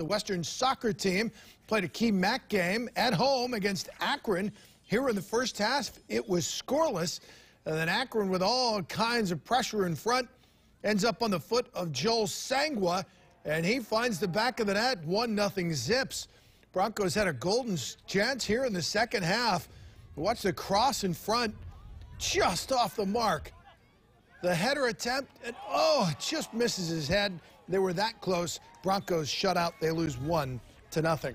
The Western soccer team played a key MAC game at home against Akron. Here in the first half, it was scoreless. And then Akron, with all kinds of pressure in front, ends up on the foot of Joel Sangwa, and he finds the back of the net, 1-0 zips. Broncos had a golden chance here in the second half. Watch the cross in front, just off the mark. The header attempt, and oh, it just misses his head. They were that close. Broncos shut out. They lose one to nothing.